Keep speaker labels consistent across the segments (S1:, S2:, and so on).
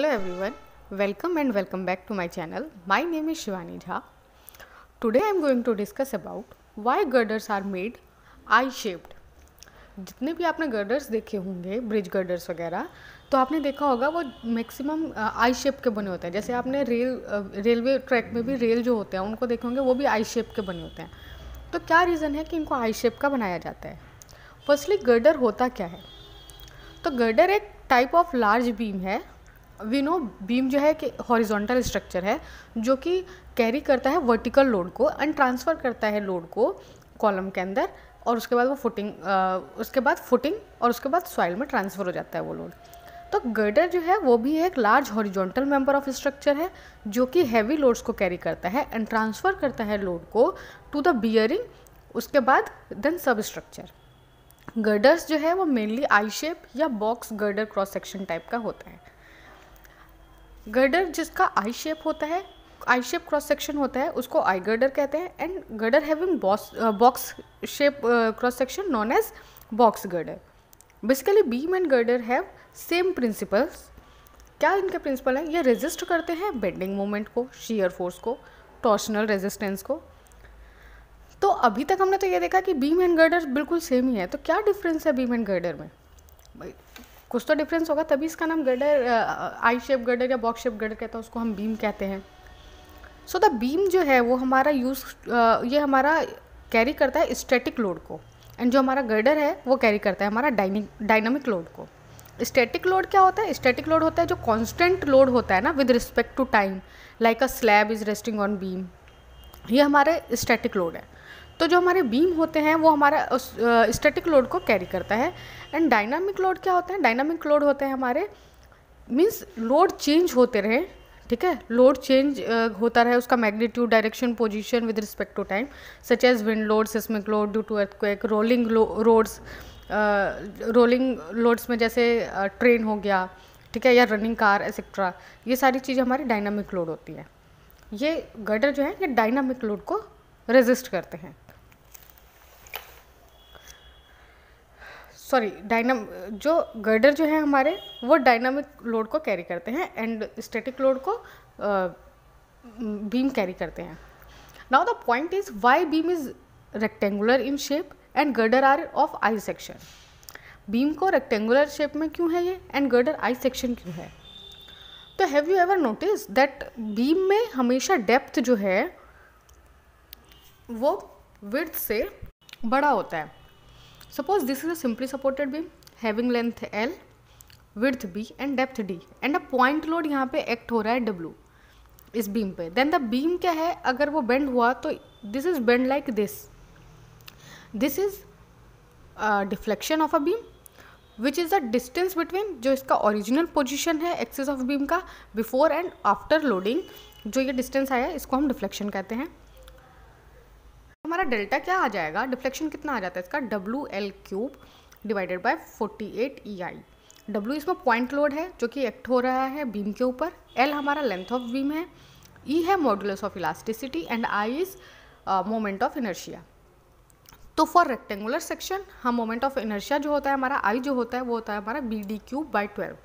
S1: Hello everyone, welcome and welcome back to my channel. My name is Shivani Jha. Today I am going to discuss about why girders are made I shaped. जितने भी आपने girders देखे होंगे bridge girders वगैरह तो आपने देखा होगा वो मैक्सिमम आई शेप के बने होते हैं जैसे आपने रेल रेलवे ट्रैक में भी रेल जो होते हैं उनको देखे होंगे वो भी आई शेप के बने होते हैं तो क्या रीज़न है कि इनको आई शेप का बनाया जाता है फर्स्टली गर्डर होता क्या है तो गर्डर एक टाइप ऑफ़ लार्ज बीम है वी नो बीम जो है कि हॉरिजॉन्टल स्ट्रक्चर है, जो कि कैरी करता है वर्टिकल लोड को एंड ट्रांसफ़र करता है लोड को कॉलम के अंदर और उसके बाद वो फुटिंग उसके बाद फुटिंग और उसके बाद सॉइल में ट्रांसफ़र हो जाता है वो लोड तो गर्डर जो है वो भी एक large horizontal member of structure है, जो कि हैवी लोड्स को कैरी करता है एंड ट्रांसफ़र करता है लोड को टू द बियरिंग उसके बाद देन सब स्ट्रक्चर गर्डर्स जो है वो मेनली आई शेप या box girder cross section type का होता है. गर्डर जिसका आई शेप होता है, आई शेप क्रॉस सेक्शन होता है, उसको आई गर्डर कहते हैं। And girder having box shape cross section known as box girder. Basically beam and girder have same principles. क्या इनके प्रिंसिपल हैं? ये रेजिस्ट करते हैं बेंडिंग मोमेंट को, शीयर फोर्स को, टॉर्शनल रेजिस्टेंस को। तो अभी तक हमने तो ये देखा कि बीम एंड गर्डर बिल्कुल सेम ही है। तो क्या डिफरेंस है बीम एंड गर्डर में? कुछ तो डिफरेंस होगा, तभी इसका नाम गर्डर आई शेप गर्डर या बॉक्स शेप गर्डर कहता है, उसको हम बीम कहते हैं। सो द बीम जो है, वो हमारा यूज़ ये हमारा कैरी करता है स्टैटिक लोड को। एंड जो हमारा गर्डर है, वो कैरी करता है हमारा डाइनिक डायनामिक लोड को। स्टैटिक लोड क्या होता है? स्टैटिक लोड होता है जो कॉन्स्टेंट लोड होता है ना with respect to time like a slab is resting on beam ये हमारे स्टैटिक लोड है। तो जो हमारे बीम होते हैं वो हमारा उस स्टैटिक लोड को कैरी करता है। एंड डायनामिक लोड क्या होता है? डायनामिक लोड होते हैं हमारे मीन्स लोड चेंज होते रहे ठीक है? लोड चेंज होता रहे उसका magnitude direction position with respect to time such as wind load seismic load due to earthquake rolling roads rolling loads में जैसे ट्रेन uh, हो गया ठीक है? या रनिंग कार एक्सेट्रा ये सारी चीज़ें हमारी डायनामिक लोड होती हैं। ये गर्डर जो है ये डायनामिक लोड को रेजिस्ट करते हैं। सॉरी डायनाम जो गर्डर जो है हमारे, वो डायनामिक लोड को कैरी करते हैं एंड स्टैटिक लोड को बीम कैरी करते हैं। Now the point is why beam is rectangular in shape and girder are of I section beam को रेक्टेंगुलर शेप में क्यों है ये एंड गर्डर आई सेक्शन क्यों है? तो have you ever notice that beam में हमेशा डेप्थ जो है, वो विड्थ से बड़ा होता है। Suppose this is a simply supported beam having length L, width B and depth D. And a point load यहाँ पे act हो रहा है W इस बीम पे. देन द बीम क्या है? अगर वो बेंड हुआ तो this is bend like this this is deflection of a beam which is the distance between जो इसका ओरिजिनल पोजिशन है एक्सेस ऑफ़ बीम का बिफोर एंड आफ्टर लोडिंग जो ये डिस्टेंस आया इसको हम डिफ्लेक्शन कहते हैं. हमारा डेल्टा क्या आ जाएगा? डिफ्लेक्शन कितना आ जाता है इसका? W L cube divided by forty eight E I W इसमें पॉइंट लोड है, जो कि एक्ट हो रहा है बीम के ऊपर. एल हमारा लेंथ ऑफ़ बीम है. ई e है modulus of elasticity and I is moment of inertia तो फॉर रेक्टेंगुलर सेक्शन हम मोमेंट ऑफ़ इनर्शिया जो होता है हमारा आई जो होता है, वो होता है हमारा B D cube by twelve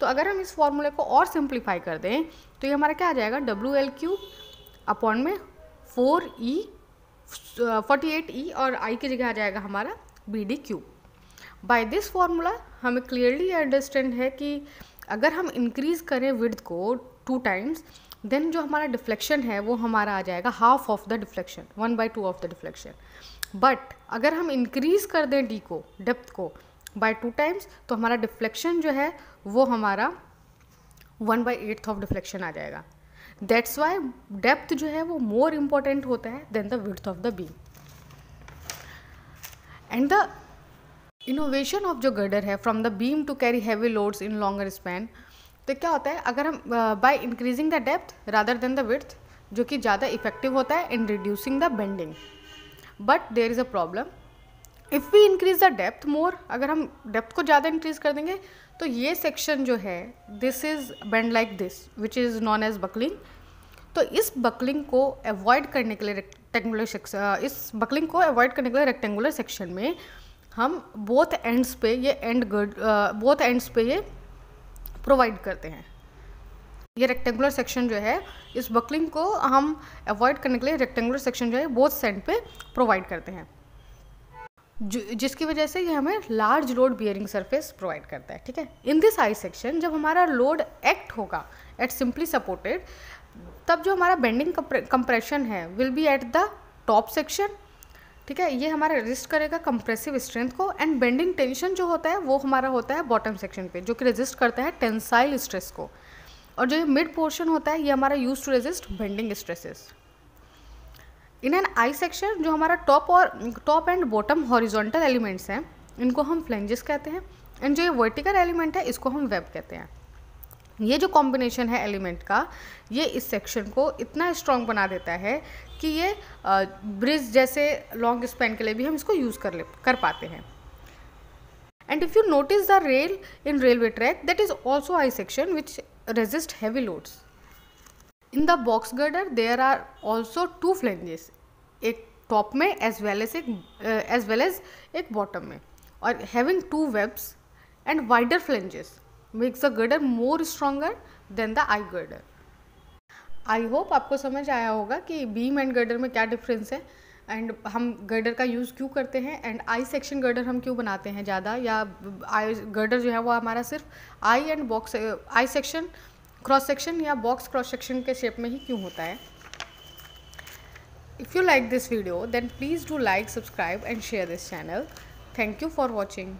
S1: तो अगर हम इस फॉर्मूले को और सिंप्लीफाई कर दें तो ये हमारा क्या आ जाएगा? डब्ल्यू एल क्यूब अपॉन में four E forty eight E और आई की जगह आ जाएगा हमारा B D cube by this formula हमें क्लियरली अंडरस्टैंड है कि अगर हम इंक्रीज़ करें विड्थ को टू टाइम्स देन जो हमारा डिफ्लेक्शन है, वो हमारा आ जाएगा half of the deflection one by two of the deflection but अगर हम इंक्रीज़ कर दें डी को डेप्थ को बाय टू टाइम्स तो हमारा डिफ्लेक्शन जो है, वो हमारा one by eighth of deflection आ जाएगा. दैट्स वाई डेप्थ जो है वो मोर इंपॉर्टेंट होता है then the width of the beam and the innovation of जो गर्डर है from the beam to carry heavy loads in longer span तो क्या होता है, अगर हम by increasing the depth rather than the width जो कि ज़्यादा इफ़ेक्टिव होता है in reducing the bending but there is a problem if we increase the depth more अगर हम डेप्थ को ज़्यादा इंक्रीज कर देंगे तो ये सेक्शन जो है this is bend like this which is known buckling तो इस बकलिंग को अवॉइड करने के लिए रेक्टेंगुलर इस बकलिंग को अवॉइड करने के लिए रेक्टेंगुलर सेक्शन में हम बोथ एंड्स पे ये एंड गर्ड बोथ एंड्स पे ये प्रोवाइड करते हैं। ये रेक्टेंगुलर सेक्शन जो है, इस बकलिंग को हम अवॉइड करने के लिए रेक्टेंगुलर सेक्शन जो है बोथ साइड पे प्रोवाइड करते हैं। जिसकी वजह से ये हमें large load bearing surface provide करता है, ठीक है? इन दिस आई सेक्शन जब हमारा लोड एक्ट होगा एट सिंपली सपोर्टेड तब जो हमारा बेंडिंग कंप्रेशन है will be at the top section ठीक है? ये हमारा रजिस्ट करेगा कंप्रेसिव स्ट्रेंथ को एंड बेंडिंग टेंशन जो होता है, वो हमारा होता है बॉटम सेक्शन पे, जो कि रजिस्ट करता है टेंसाइल स्ट्रेस को। और जो ये मिड पोर्शन होता है, ये हमारा use to resist bending stresses in an I section जो हमारा टॉप और top and bottom horizontal elements हैं, इनको हम फ्लेंजेस कहते हैं एंड जो ये वर्टिकल एलिमेंट है, इसको हम वेब कहते हैं। ये जो कॉम्बिनेशन है एलिमेंट का, ये इस सेक्शन को इतना स्ट्रॉन्ग बना देता है कि ये ब्रिज जैसे लॉन्ग स्पैन के लिए भी हम इसको यूज़ कर ले, कर पाते हैं। And if you notice the rail in railway track that is also I section which resist heavy loads in the box girder there are also two flanges एक टॉप में एज वेल एज एक as well as एक bottom में. और having two webs and wider flanges makes the girder more stronger than the I girder I hope आपको समझ आया होगा कि बीम एंड गर्डर में क्या डिफरेंस है एंड हम गर्डर का यूज़ क्यों करते हैं एंड आई सेक्शन गर्डर हम क्यों बनाते हैं ज़्यादा या आई गर्डर जो है वो हमारा सिर्फ़ I and box I section cross section या बॉक्स क्रॉस सेक्शन के शेप में ही क्यों होता है? If you like this video then please do like subscribe and share this channel thank you for watching